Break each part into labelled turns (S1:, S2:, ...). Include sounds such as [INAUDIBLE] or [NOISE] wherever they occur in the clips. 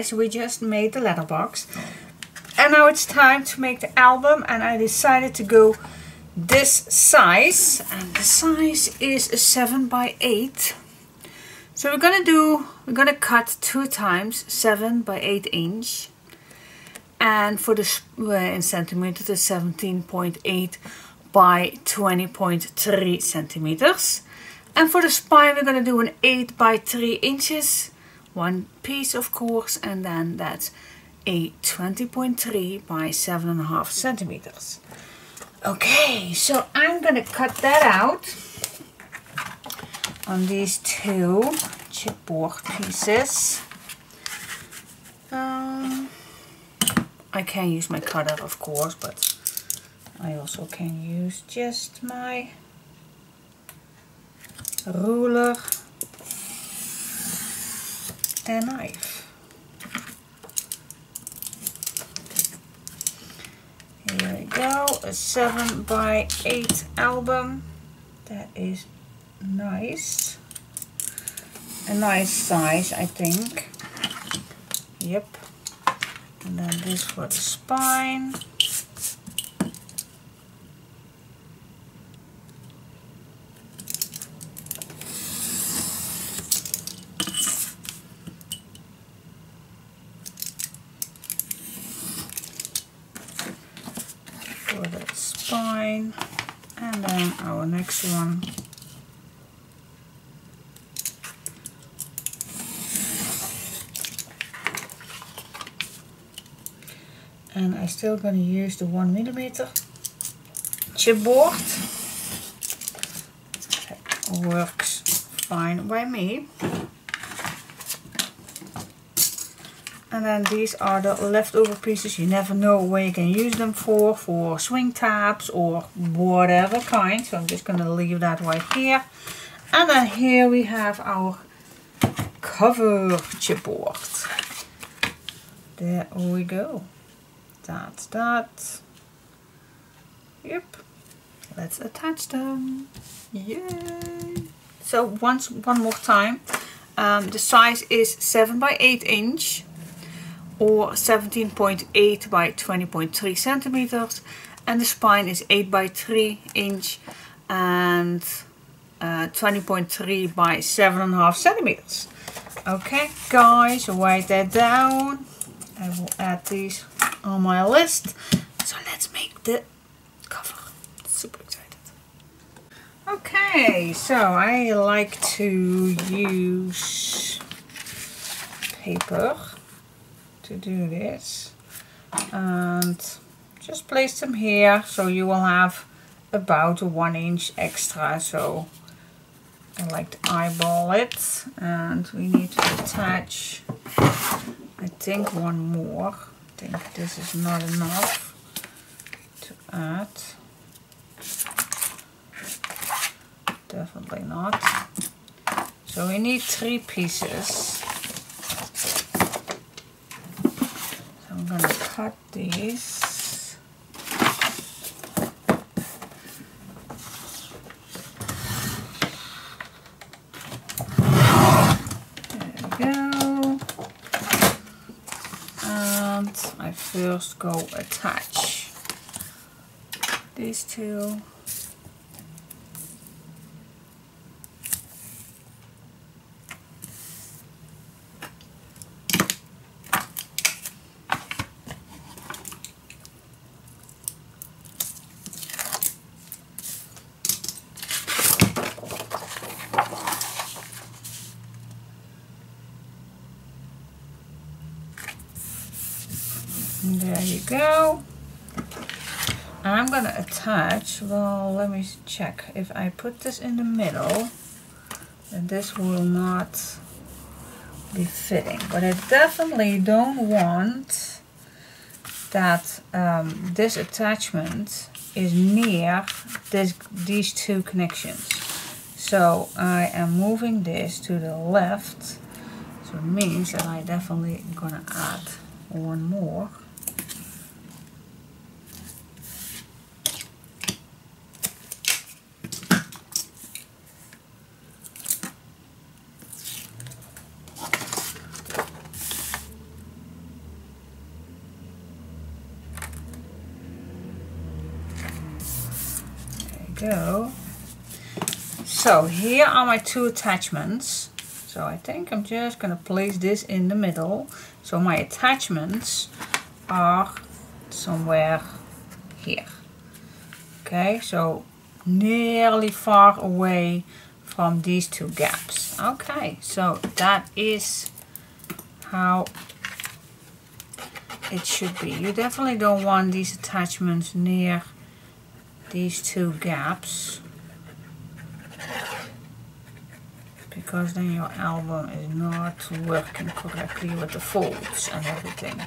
S1: guys, we just made the letterbox. And now it's time to make the album and I decided to go this size. And the size is a 7 by 8 So we're gonna do, we're gonna cut two times 7 by 8 inch. And for the, uh, in centimeters, the 17.8 by 20.3 centimeters. And for the spine we're to do an 8 by 3 inches, one piece of course, and then that's a 20.3 by 7.5 centimeters. Okay, so I'm to cut that out on these two chipboard pieces. Um, I can use my cutter of course, but I also can use just my ruler and knife. Here we go, a 7 by 8 album. That is nice. A nice size, I think. Yep. And then this for the spine and then our next one. And I'm still going to use the one millimeter chipboard. That works fine by me And then these are the leftover pieces. You never know where you can use them for, for swing tabs or whatever kind. So I'm just going to leave that right here. And then here we have our cover chipboard. There we go. That's that. Yep. Let's attach them. Yay! So once, one more time. Um, the size is 7 by 8 inch or 17.8 by 20.3 centimeters and the spine is 8 by 3 inch and 20.3 uh, by 7.5 centimeters. Okay guys, write that down. I will add these on my list. So let's make the cover. Super excited. Okay, so I like to use paper to do this. And just place them here so you will have about a one inch extra. So I like to eyeball it. And we need to attach I think one more. I think this is not enough to add. Definitely not. So we need three pieces going to cut these. There we go. And I first go attach these two there you go. I'm gonna attach, well let me check, if I put this in the middle, then this will not be fitting. But I definitely don't want that um, this attachment is near this, these two connections. So I am moving this to the left, so it means that I definitely gonna add one more. go. So here are my two attachments. So I think I'm just going to place this in the middle. So my attachments are somewhere here. Okay, so nearly far away from these two gaps. Okay, so that is how it should be. You definitely don't want these attachments near these two gaps because then your album is not working correctly with the folds and everything.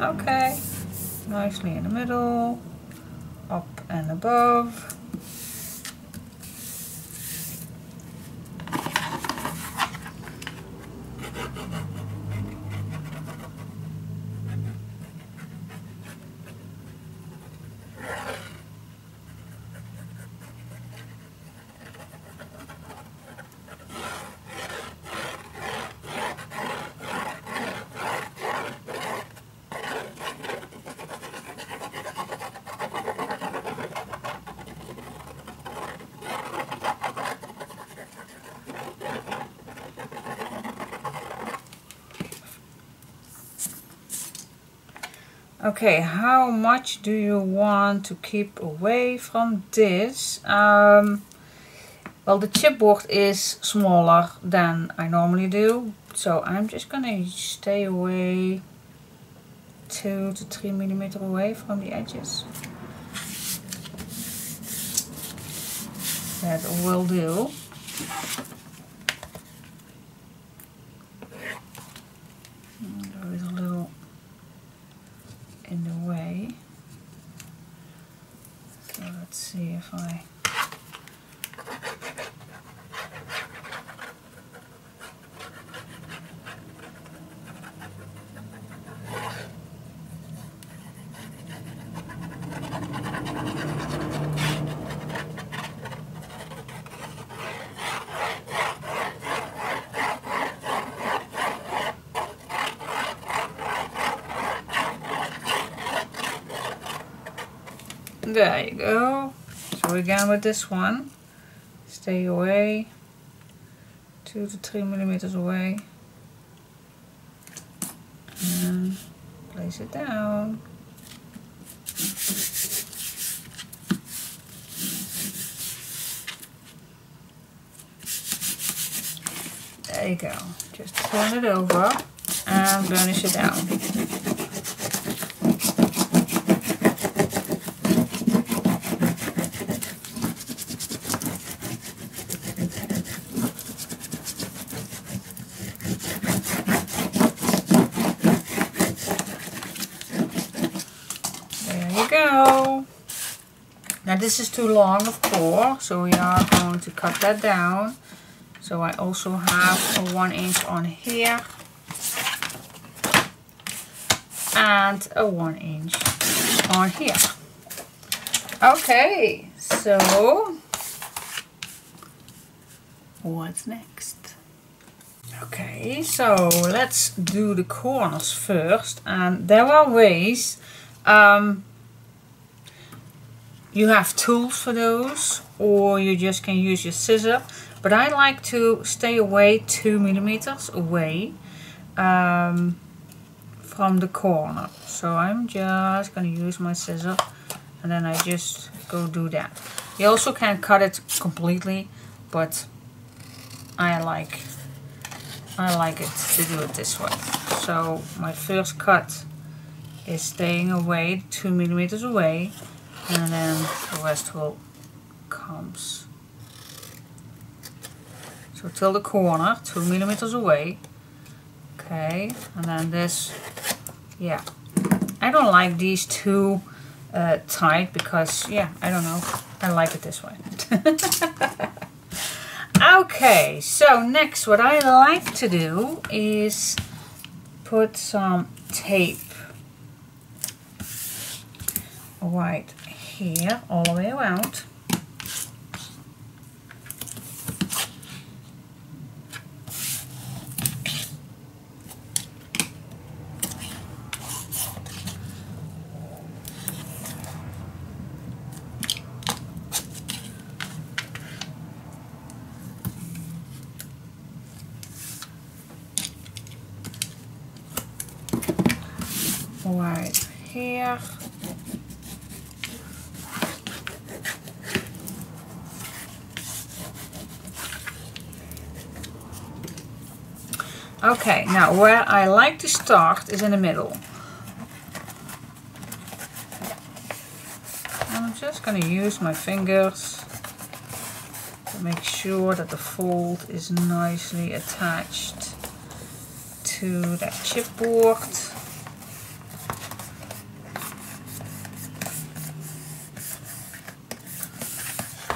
S1: Okay, nicely in the middle, up and above. Okay, how much do you want to keep away from this? Um, well, the chipboard is smaller than I normally do, so I'm just gonna stay away two to three millimeter away from the edges. That will do. let's see if I There you go. So again with this one, stay away, two to three millimeters away, and place it down. There you go. Just turn it over and burnish it down. Now this is too long of course, so we are going to cut that down. So I also have a one inch on here and a one inch on here. Okay, so what's next? Okay, so let's do the corners first. And there are ways um, you have tools for those or you just can use your scissor. But I like to stay away two millimeters away um, from the corner. So I'm just going to use my scissor and then I just go do that. You also can cut it completely, but I like I like it to do it this way. So my first cut is staying away, two millimeters away, and then the rest will comes. So till the corner two millimeters away. Okay and then this yeah. I don't like these too uh, tight because yeah I don't know. I like it this way. [LAUGHS] Okay so next what I like to do is put some tape. Right here all the way around. right here. Okay, now where I like to start is in the middle. And I'm just going to use my fingers to make sure that the fold is nicely attached to that chipboard.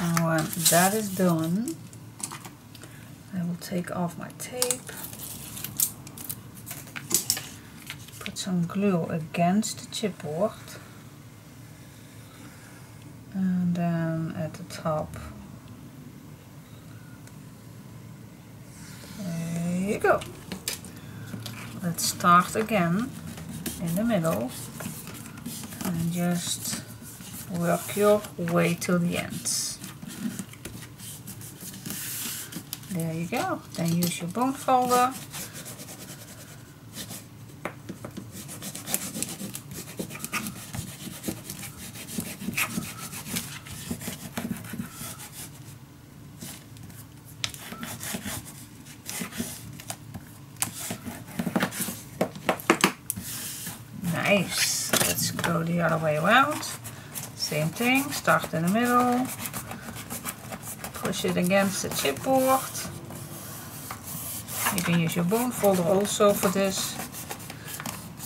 S1: And when that is done, I will take off my tape, put some glue against the chipboard, and then at the top, there you go. Let's start again in the middle and just work your way to the ends. There you go. Then use your bone folder. Nice. Let's go the other way around. Same thing. Start in the middle push it against the chipboard. You can use your bone folder also for this,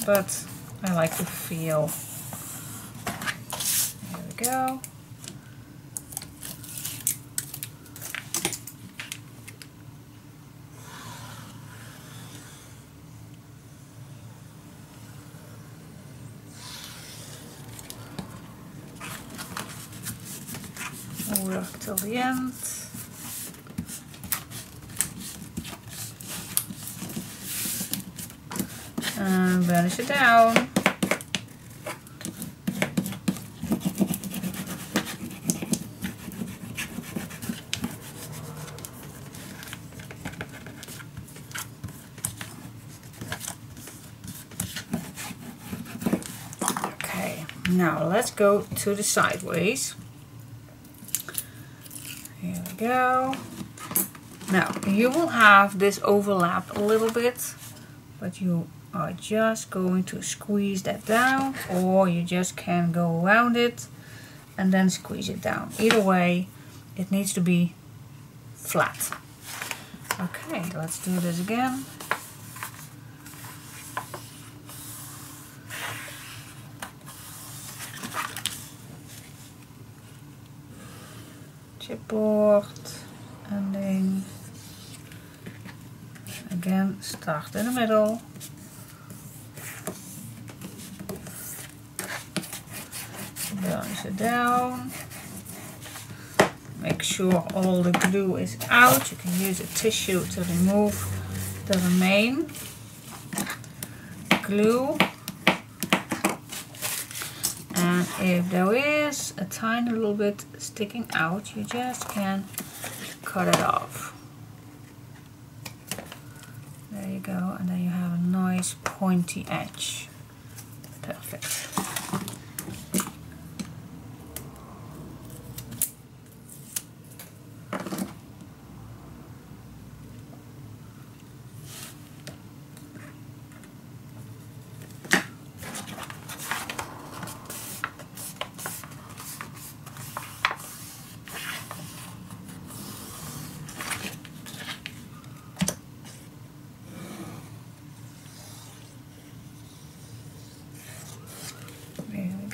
S1: but I like to feel. There we go. Work till the end. And burnish it down. Now let's go to the sideways go. Now, you will have this overlap a little bit, but you are just going to squeeze that down, or you just can go around it and then squeeze it down. Either way, it needs to be flat. Okay, let's do this again. Chipboard and then again start in the middle. Burnish it down. Make sure all the glue is out. You can use a tissue to remove the remain glue and if there is a tiny little bit sticking out you just can cut it off. There you go and then you have a nice pointy edge perfect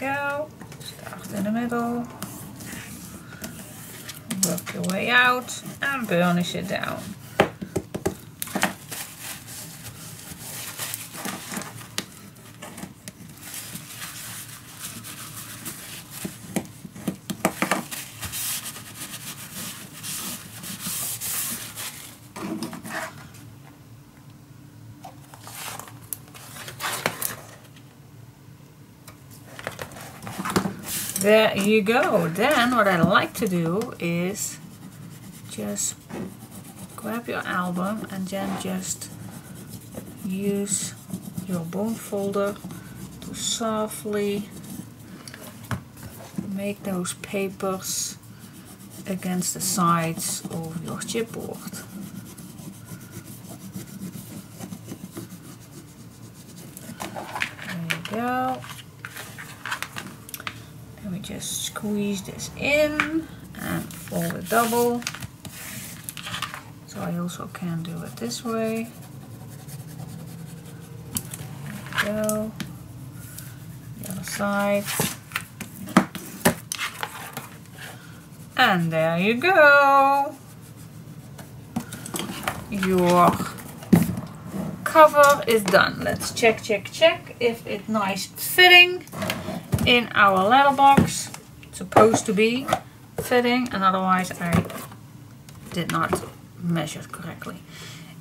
S1: go. Work your way out and burnish it down. There you go then what I like to do is just grab your album and then just use your bone folder to softly make those papers against the sides of your chipboard. There you go. Then we just squeeze this in and fold it double. So I also can do it this way. go. The other side. And there you go. Your cover is done. Let's check, check, check if it's nice fitting in our letterbox. It's supposed to be fitting and otherwise I did not measure correctly.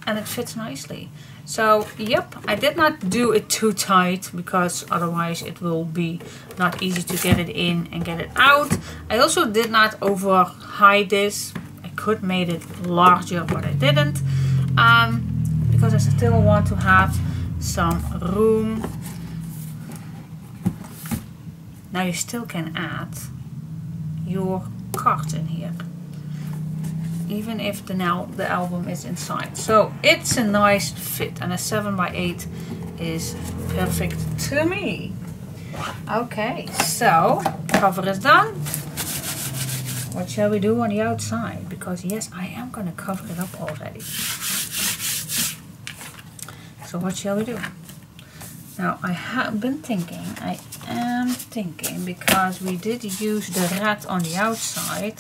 S1: And it fits nicely. So, yep, I did not do it too tight because otherwise it will be not easy to get it in and get it out. I also did not over hide this. I could made it larger, but I didn't. Um, because I still want to have some room. Now you still can add your cards in here even if the now the album is inside. So it's a nice fit and a 7 by 8 is perfect to me. Okay, so cover is done. What shall we do on the outside? Because yes, I am going to cover it up already. So what shall we do? Now I have been thinking, I am thinking, because we did use the red on the outside,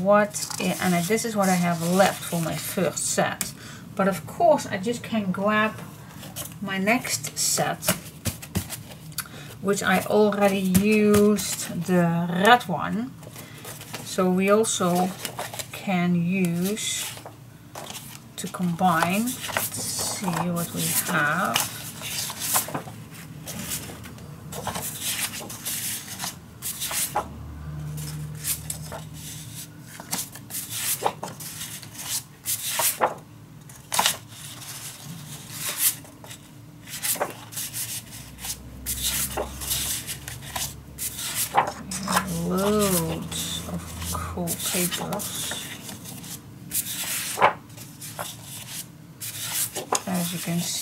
S1: what, and this is what I have left for my first set. But of course I just can grab my next set, which I already used the red one. So we also can use to combine. Let's see what we have.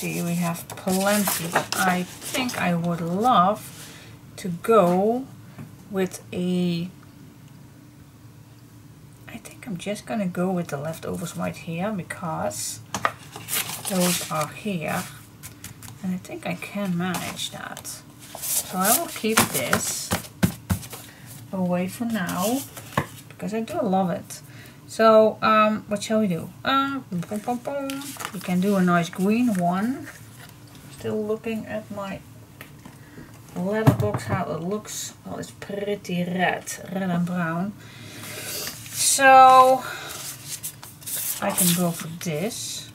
S1: see we have plenty I think I would love to go with a I think I'm just gonna go with the leftovers right here because those are here and I think I can manage that so I will keep this away for now because I do love it so, um, what shall we do? Um, boom, boom. We can do a nice green one. Still looking at my letterbox, how it looks. Well, it's pretty red, red and brown. So, I can go for this.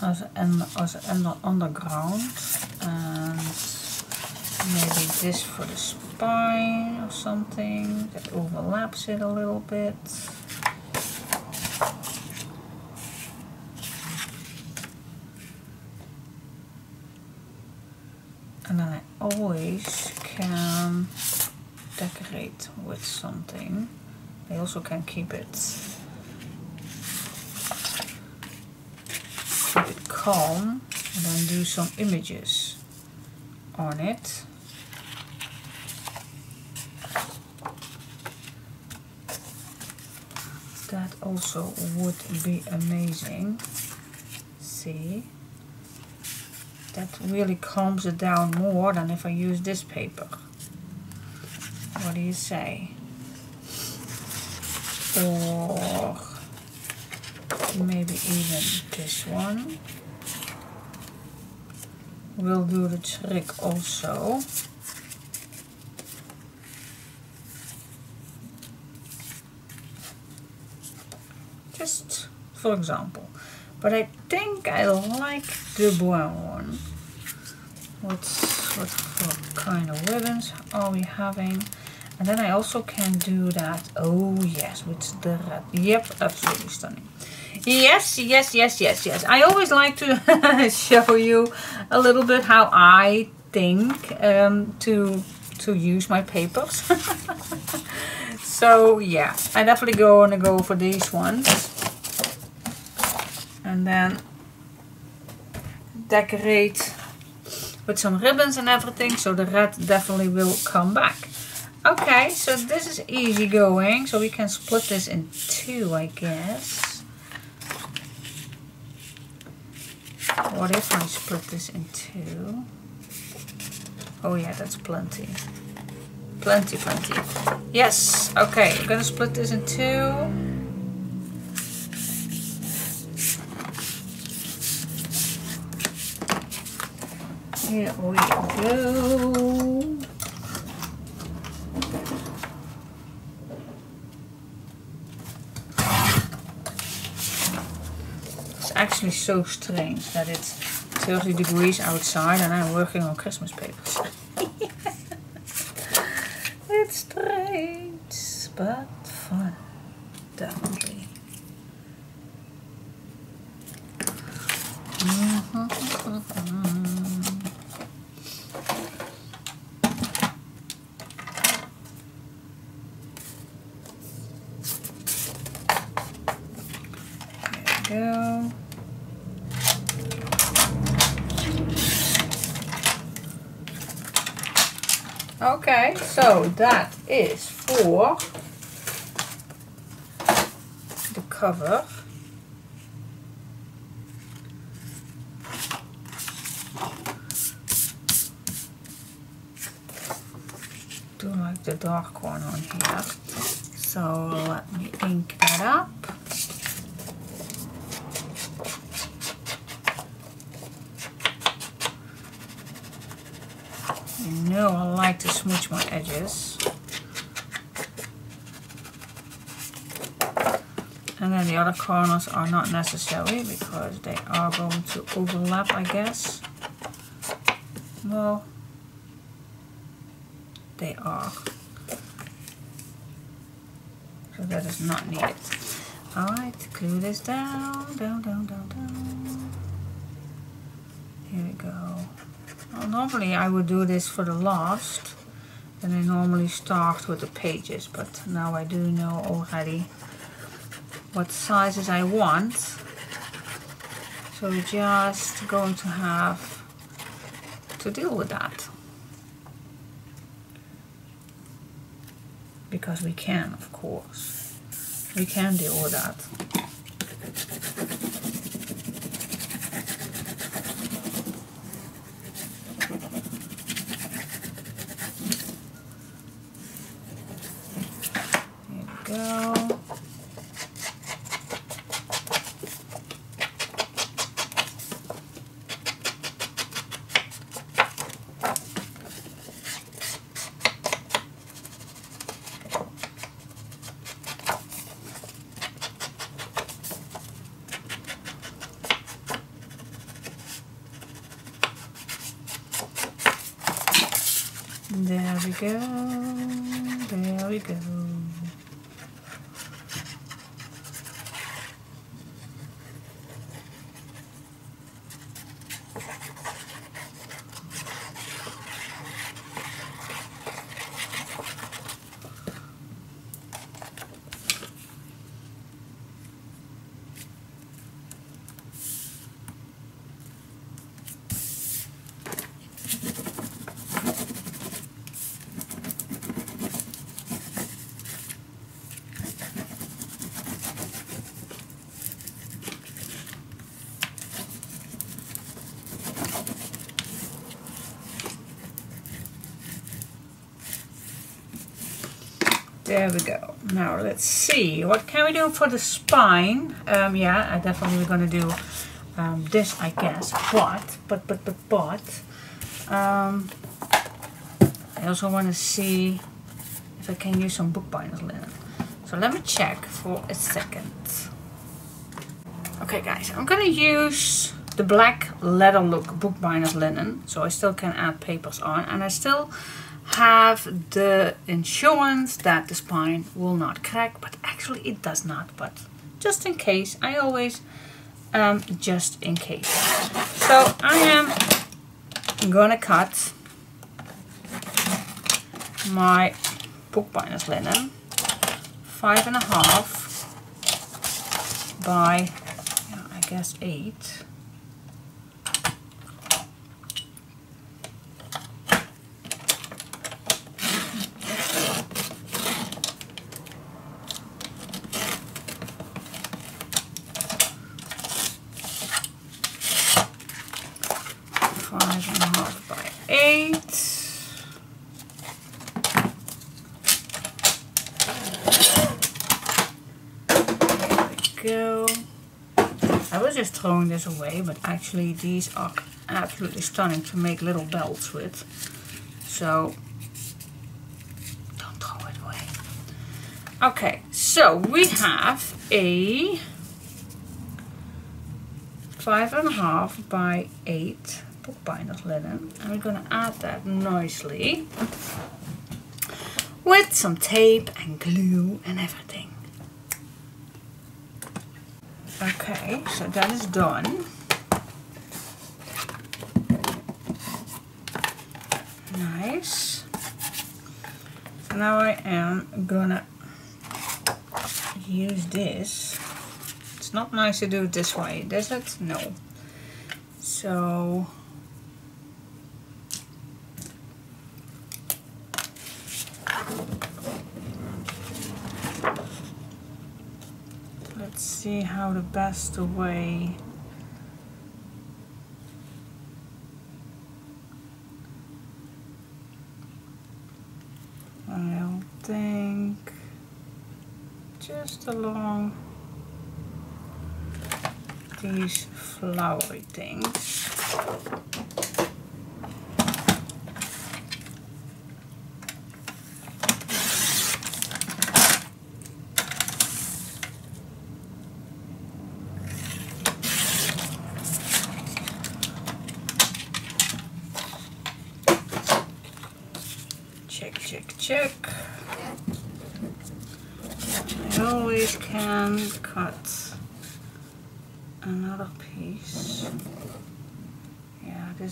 S1: As an, as an underground. And maybe this for the spine or something that overlaps it a little bit. And then I always can decorate with something. I also can keep it keep it calm and then do some images on it. that also would be amazing see that really calms it down more than if I use this paper what do you say or maybe even this one will do the trick also just for example. But I think I like the brown one. What's what, what kind of ribbons are we having? And then I also can do that. Oh yes, with the red. Yep, absolutely stunning. Yes, yes, yes, yes, yes. I always like to [LAUGHS] show you a little bit how I think um, to to use my papers. [LAUGHS] so yeah, I definitely go and go for these ones. And then decorate with some ribbons and everything. So the red definitely will come back. Okay, so this is easy going. So we can split this in two, I guess. What if I split this in two? Oh yeah, that's plenty. Plenty, plenty. Yes, okay, I'm gonna split this in two. Here we go. It's actually so strange that it's 30 degrees outside and I'm working on Christmas papers. [LAUGHS] it's strange, but fun. Definitely. There we go. Okay, so that is for the cover. Do like the dark one on here. So let me ink that up. You know I like to smooch. And then the other corners are not necessary because they are going to overlap, I guess. Well, they are. So that is not needed. Alright, glue this down, down, down, down, down. Here we go. Well, normally I would do this for the last. Then I normally start with the pages, but now I do know already what sizes I want. So we're just going to have to deal with that. Because we can, of course. We can deal with that. There we go. There we go. There we go. Now let's see. What can we do for the spine? Um, yeah, I definitely to do um, this, I guess. But, but, but, but, but. Um, I also want to see if I can use some bookbinders linen. So let me check for a second. Okay guys, I'm going to use the black leather look bookbinders linen. So I still can add papers on. And I still have the insurance that the spine will not crack, but actually it does not, but just in case, I always um, just in case. So I am gonna cut my bookbinder's linen five and a half by I guess eight just throwing this away, but actually these are absolutely stunning to make little belts with. So don't throw it away. Okay, so we have a five and a half by eight bookbinder's linen. And we're gonna add that nicely with some tape and glue and everything. Okay, so that is done. Nice. So now I am gonna use this. It's not nice to do it this way, is it? No. So see how the best way I'll think just along these flowery things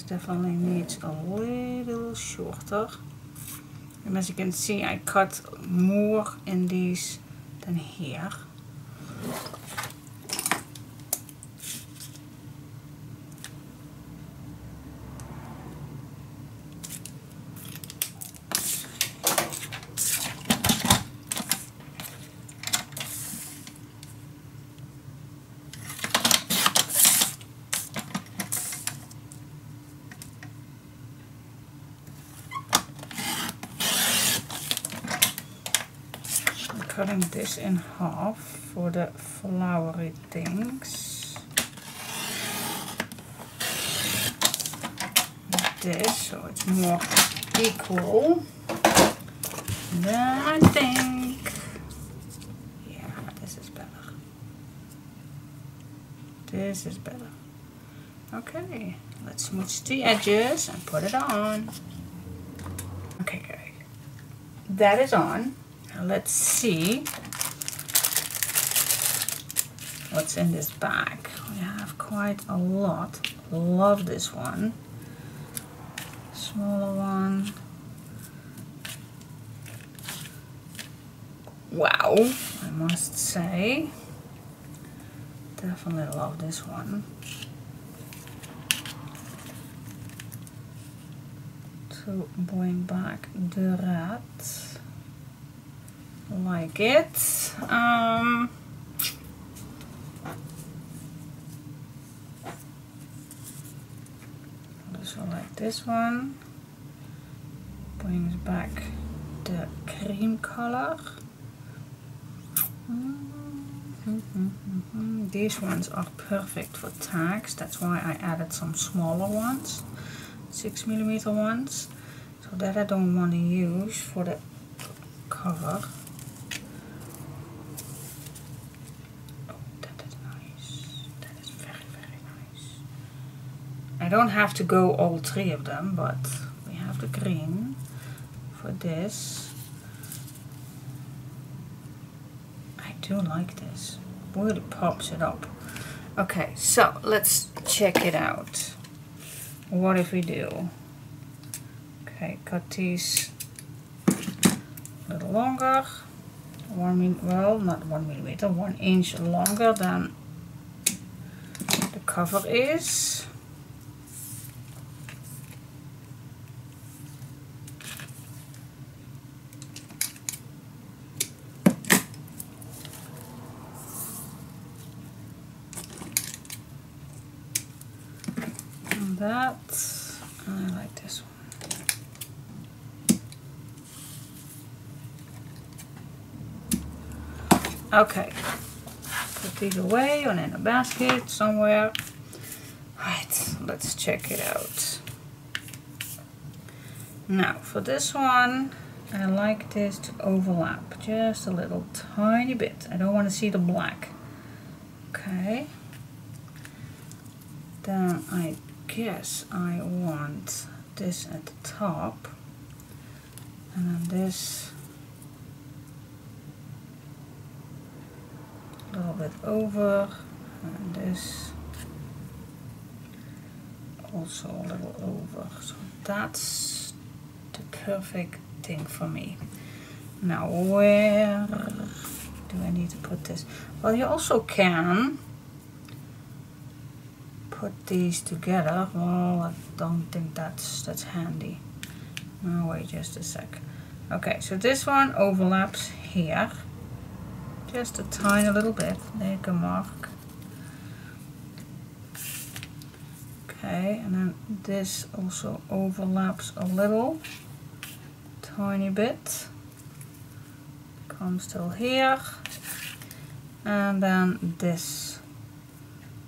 S1: definitely needs a little shorter. And as you can see, I cut more in these than here. Cutting this in half for the flowery things. this so it's more equal. then I think, yeah, this is better. This is better. Okay, let's smooch the edges and put it on. Okay, that is on. Let's see what's in this bag. We have quite a lot. Love this one. Smaller one. Wow, I must say. Definitely love this one. To bring back the rat like it. Um, also like this one. Brings back the cream color. Mm-hmm, mm-hmm, mm-hmm. These ones are perfect for tags. That's why I added some smaller ones, six millimeter ones. So that I don't want to use for the cover. I don't have to go all three of them, but we have the green for this. I do like this. Really pops it up. Okay, so let's check it out. What if we do? Okay, cut these a little longer. One min well, not one millimeter, one inch longer than the cover is. that. I like this one. Okay, put these away and in a basket somewhere. Right, let's check it out. Now, for this one, I like this to overlap just a little tiny bit. I don't want to see the black. Okay. Then I guess I want this at the top and then this a little bit over and this also a little over so that's the perfect thing for me now where do I need to put this well you also can put these together. Well, I don't think that's that's handy. Oh, wait just a sec. Okay, so this one overlaps here. Just a tiny little bit. Make a mark. Okay, and then this also overlaps a little. Tiny bit. Comes till here. And then this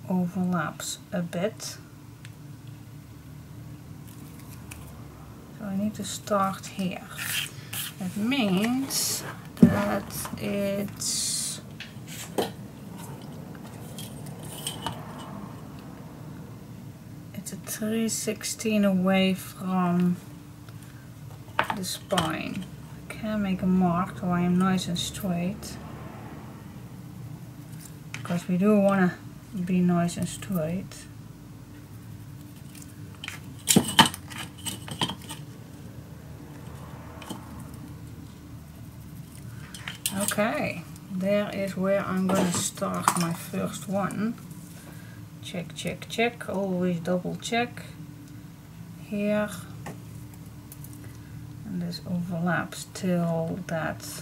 S1: overlaps a bit. So I need to start here. That means that it's it's a 316 away from the spine. I can make a mark so I am nice and straight because we do want to be nice and straight. Okay, there is where I'm going to start my first one. Check, check, check, always double check. Here. And this overlaps till that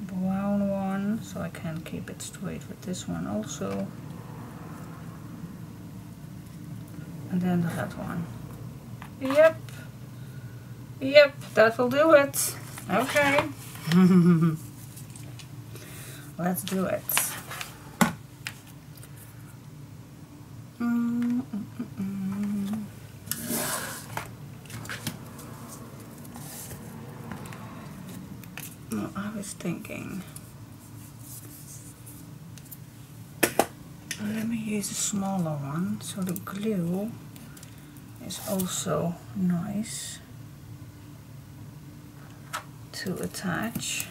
S1: brown one so I can keep it straight with this one also. And then the red one. Yep. Yep that will do it. Okay. [LAUGHS] Let's do it mm -mm -mm well, I was thinking. Let me use a smaller one. So the glue is also nice to attach.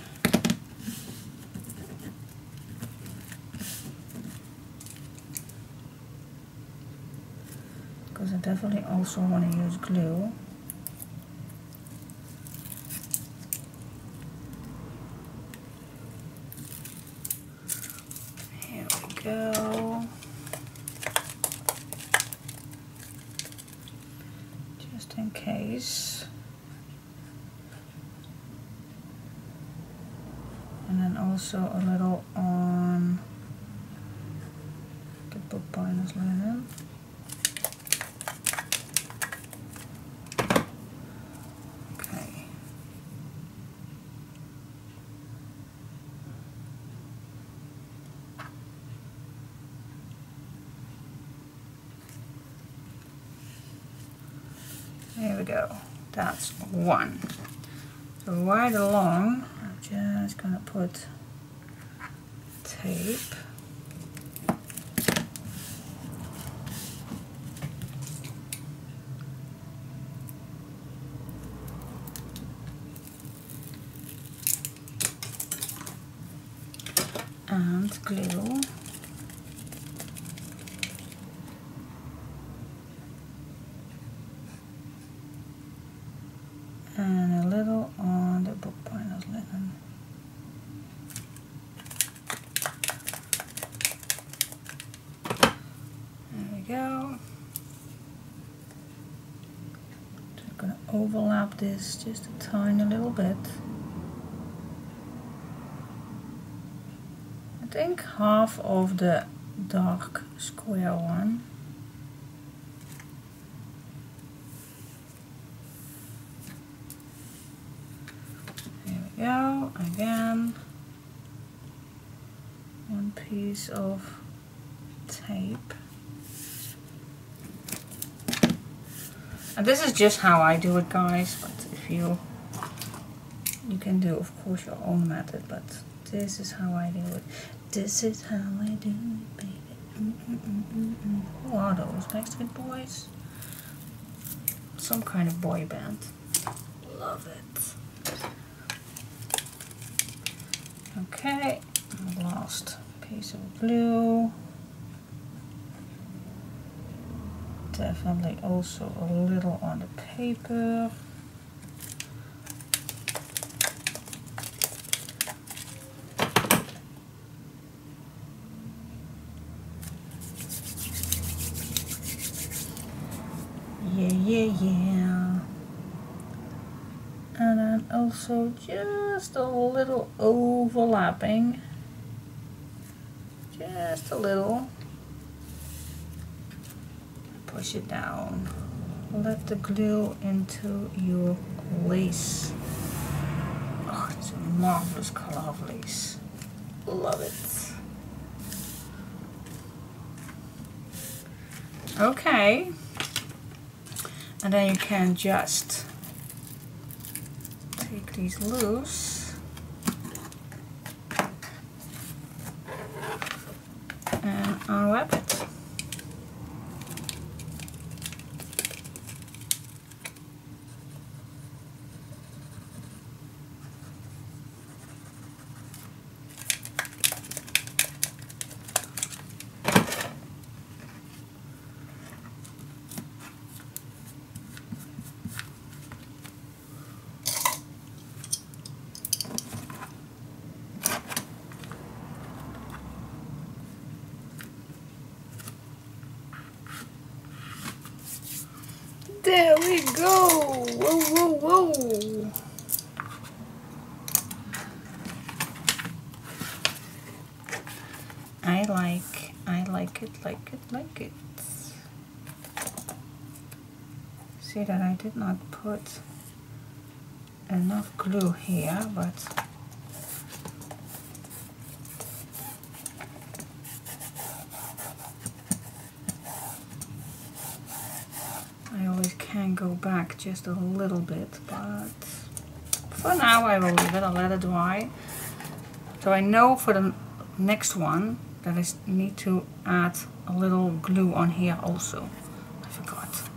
S1: Because I definitely also want to use glue go. Just in case. And then also a little on the bookbinder's linen. There we go. That's one. So right along, I'm just going to put tape. and glue. And a little on the book binders linen. There we go. Just gonna overlap this just a tiny little bit. I think half of the dark square one. Here we go, again. One piece of tape. And this is just how I do it guys, but if you you can do of course your own method, but this is how I do it. This is how I do it, baby. Mm -mm -mm Who are those? Backstreet Boys? Some kind of boy band. Love it. Okay, last piece of glue. Definitely also oh, a little on the paper. Yeah, yeah, yeah. And then also just a little overlapping just a little push it down. Let the glue into your lace. Oh it's a marvelous color of lace. Love it. Okay. And then you can just take these loose and unwrap it. There we go. Whoa, whoa, whoa. I like, I like it, like it, like it. See that I did not put enough glue here, but I always can go back just a little bit, but for now I will leave it, I'll let it dry. So I know for the next one that I need to add a little glue on here also. I forgot.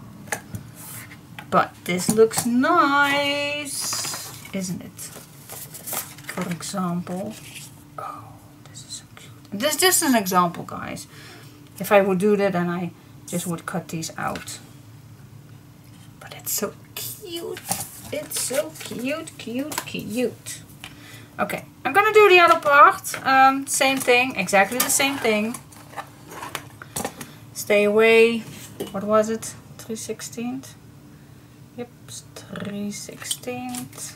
S1: But this looks nice, isn't it? For example, oh, this is so cute. This is just an example, guys. If I would do that, then I just would cut these out But it's so cute. It's so cute, cute, cute. Okay, I'm gonna do the other part. Um, same thing, exactly the same thing. Stay away. What was it? 3 16th? Yep, 3 16th.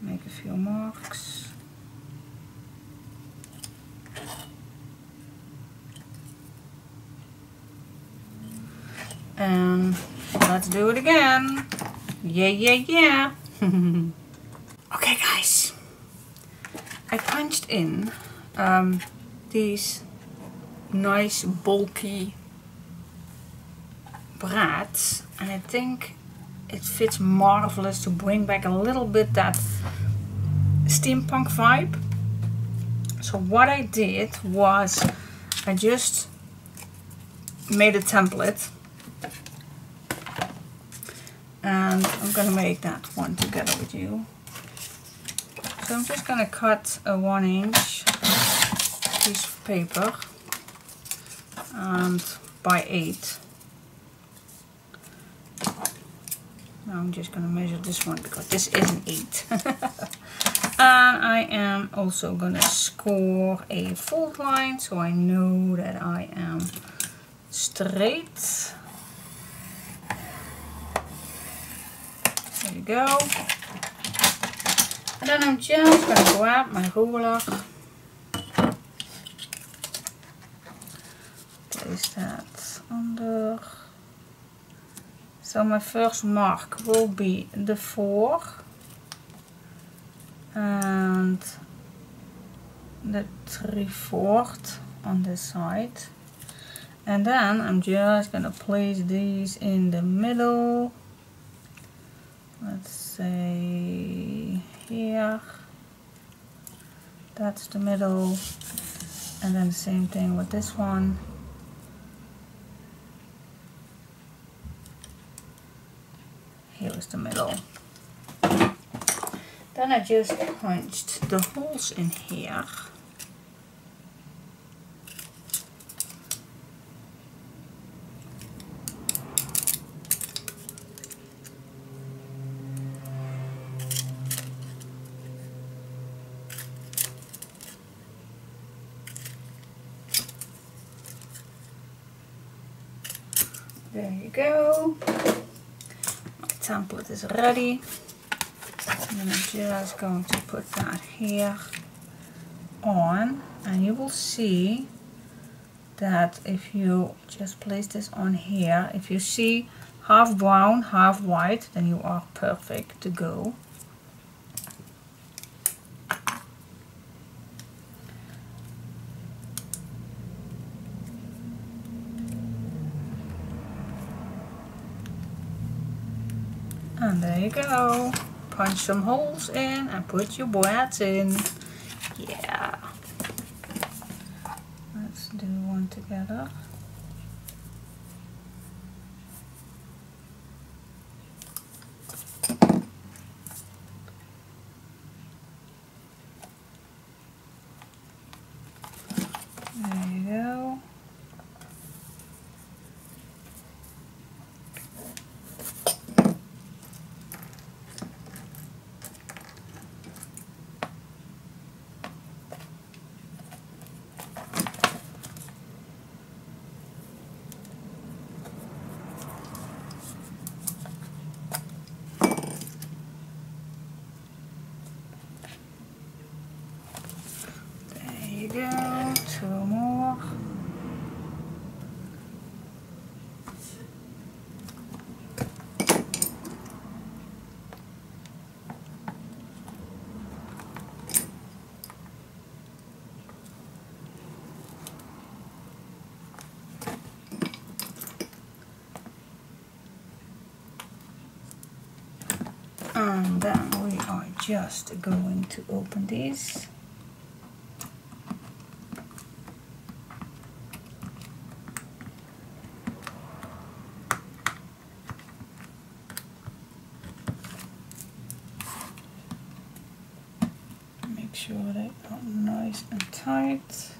S1: Make a few marks. And let's do it again. Yeah, yeah, yeah. [LAUGHS] okay, guys. I punched in um, these nice bulky and I think it fits marvelous to bring back a little bit that steampunk vibe. So what I did was I just made a template and I'm gonna make that one together with you So I'm just going to cut a one inch piece of paper and by eight. Now I'm just going to measure this one because this is an eight. [LAUGHS] and I am also going to score a fold line so I know that I am straight. There you go. And then I'm just going to grab my ruler. Place that under. So my first mark will be the 4 and the 3 fourth on this side. And then I'm just gonna place these in the middle. Let's say here. That's the middle. And then the same thing with this one here is the middle. Then I just punched the holes in here There you go. My template is ready. And I'm just going to put that here on and you will see that if you just place this on here, if you see half brown, half white, then you are perfect to go. And there you go. Punch some holes in and put your brads in. Yeah. Let's do one together. There you go. There you go, two more. And then we are just going to open these. Make sure they are nice and tight.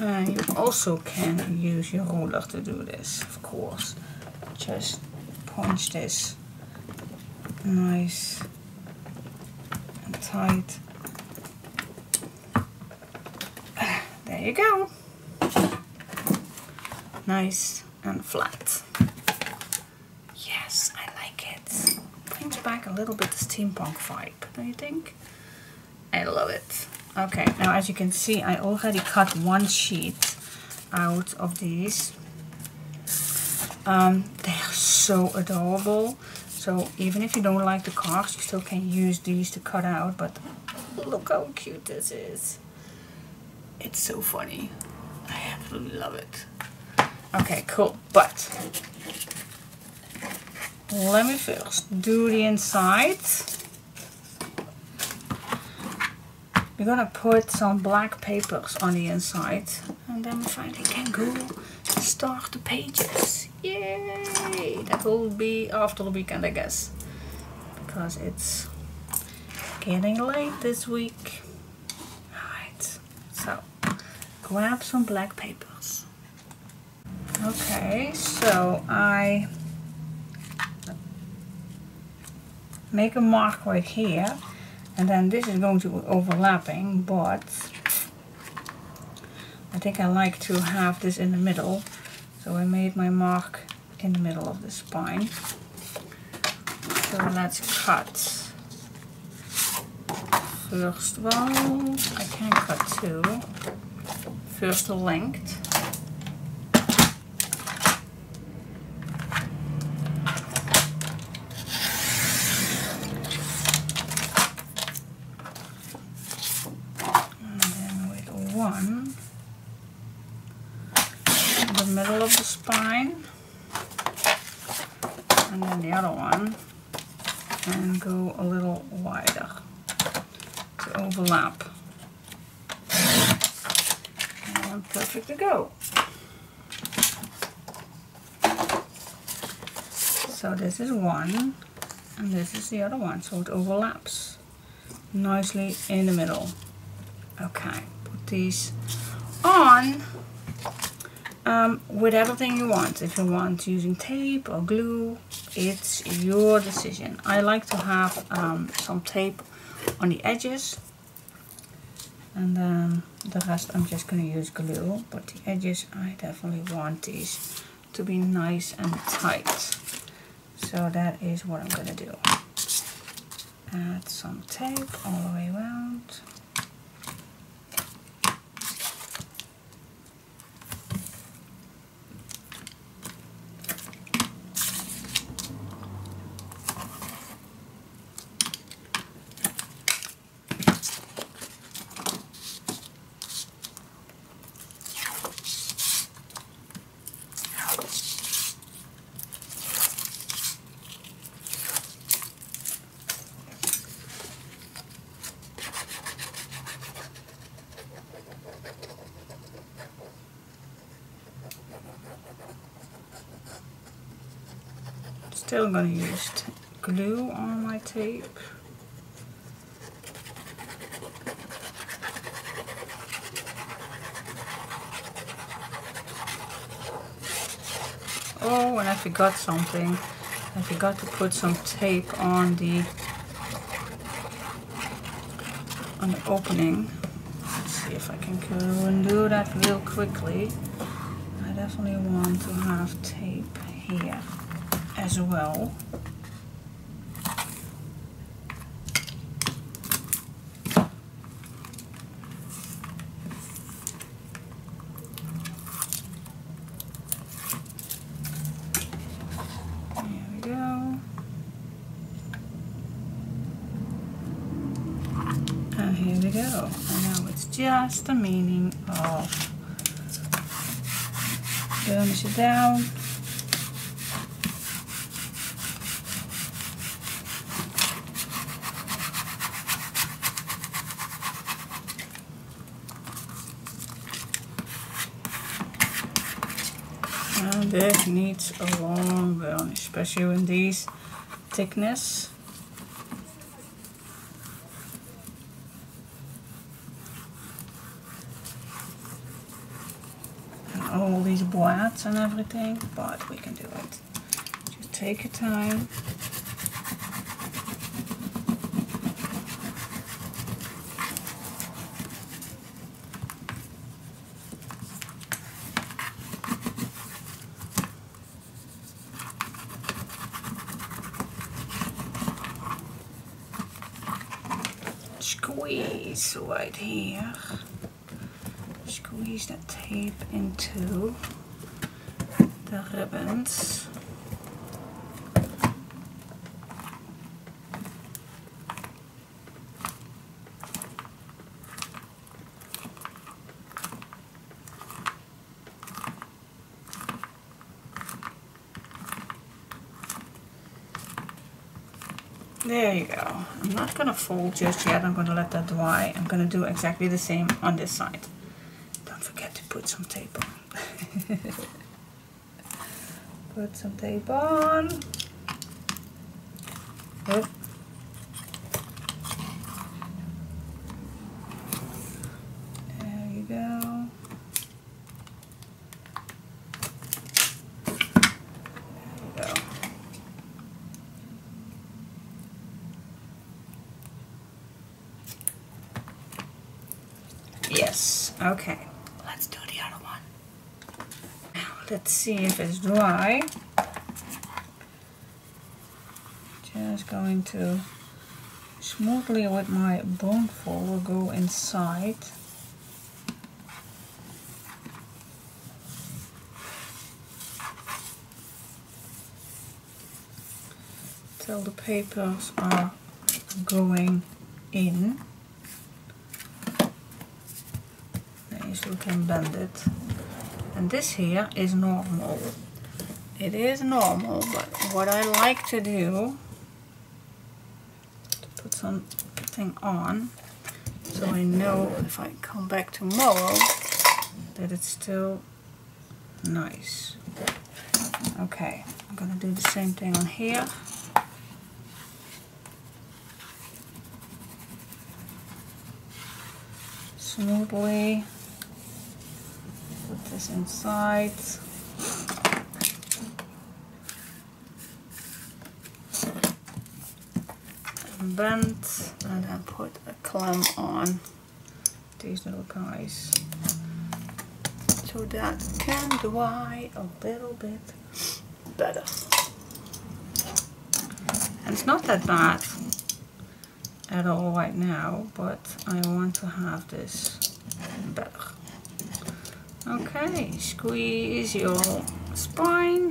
S1: And you also can use your ruler to do this, of course. Just punch this nice and tight. There you go. Nice and flat. Yes, I like it. Brings back a little bit the steampunk vibe, don't you think? I love it. Okay, now as you can see, I already cut one sheet out of these. Um, they are so adorable. So even if you don't like the cards, you still can use these to cut out. But look how cute this is. It's so funny. I absolutely love it. Okay, cool. But let me first do the inside. we're gonna put some black papers on the inside then finally can go start the pages. Yay! That will be after the weekend I guess because it's getting late this week. Alright, so grab some black papers. Okay, so I make a mark right here and then this is going to be overlapping but I think I like to have this in the middle. So I made my mark in the middle of the spine. So let's cut. First well I can cut two. First length middle of the spine and then the other one and go a little wider to overlap and perfect to go so this is one and this is the other one so it overlaps nicely in the middle okay put these on um, with everything you want. If you want using tape or glue, it's your decision. I like to have um, some tape on the edges and then the rest I'm just going to use glue but the edges I definitely want these to be nice and tight so that is what I'm going to do add some tape all the way around Still going to use glue on my tape. Oh, and I forgot something. I forgot to put some tape on the on the opening. Let's see if I can go and do that real quickly. I definitely want to have tape here as well. There we go. And here we go. And now it's just the meaning of burnish it down And this needs a long burn, especially in these thickness. And all these boats and everything, but we can do it. Just take your time. squeeze right here. Squeeze that tape into the ribbons. There you go. I'm not going to fold just yet. I'm going to let that dry. I'm going to do exactly the same on this side. Don't forget to put some tape on. [LAUGHS] put some tape on. Oh. There you go. Okay. Let's do the other one. Now, let's see if it's dry. Just going to smoothly with my bone folder go inside. Till the papers are going in. we can bend it. And this here is normal. It is normal but what I like to do to put something on so I know if I come back tomorrow that it's still nice. Okay I'm gonna do the same thing on here. Smoothly this inside. And bend and then put a clamp on these little guys so that can dry a little bit better. And it's not that bad at all right now, but I want to have this better. Okay, squeeze your spine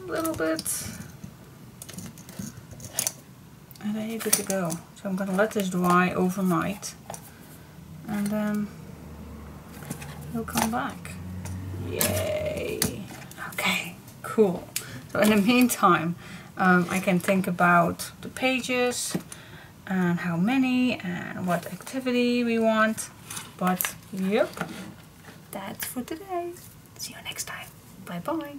S1: a little bit. And then you're good to go. So I'm going to let this dry overnight. And then you'll come back. Yay! Okay, cool. So in the meantime, um, I can think about the pages and how many and what activity we want. But yep, that's for today. See you next time. Bye bye.